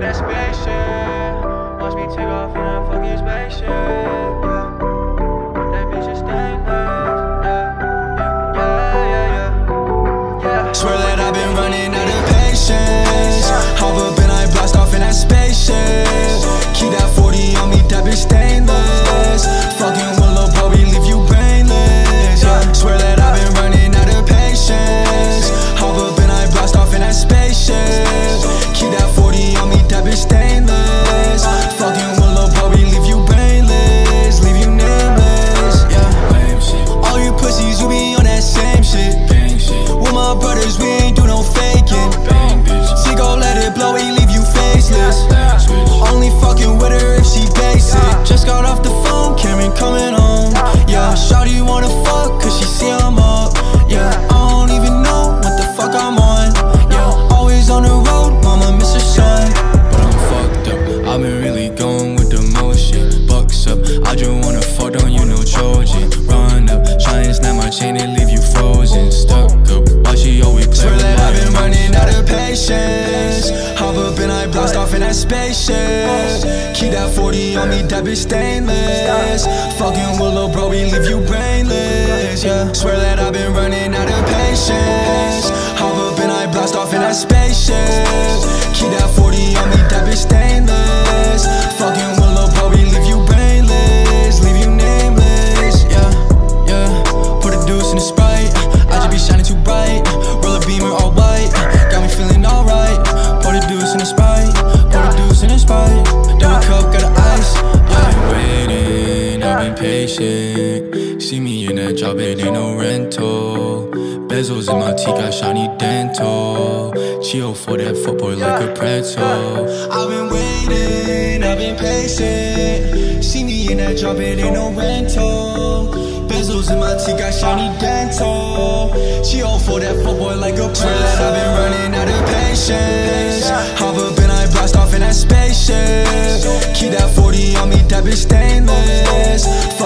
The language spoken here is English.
that spaceship. Watch me take off in that fucking spaceship. spaceship Keep that 40 on me, that bitch stainless. Fucking with lil' bro, we leave you brainless, yeah. Swear that I've been running patient. See me in that job, it ain't no rental. Bezels in my teeth, got shiny dental. Chill for that footboy like a pretzel. I've been waiting, I've been patient. See me in that drop, it ain't no rental. Bezels in my teeth, got shiny dental. She all for that footboy like a that I've been running out of patience. Hop up and I blast off in that spaceship. Keep that 40 on me, that bitch stainless.